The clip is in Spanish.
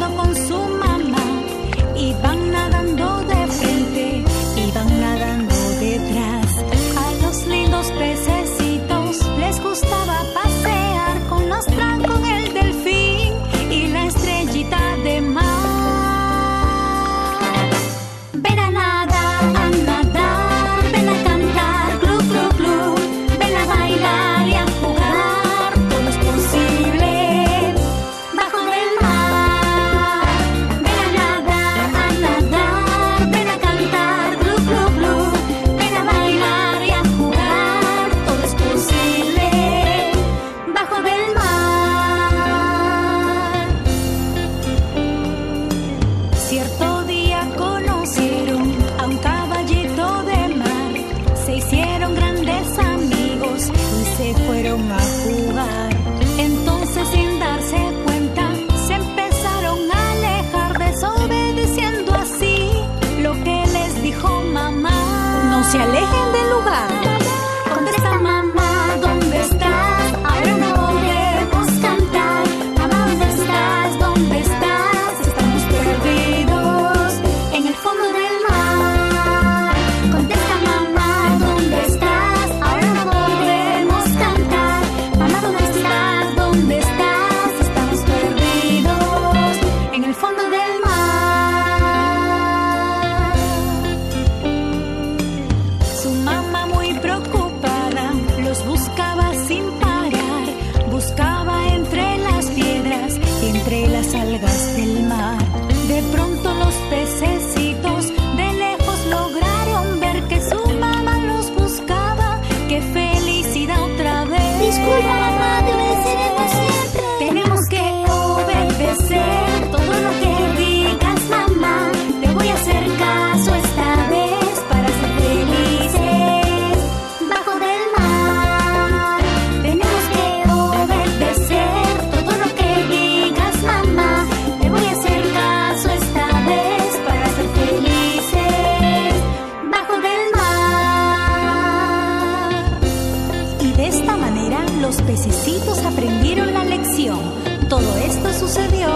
的方 los pececitos aprendieron la lección. Todo esto sucedió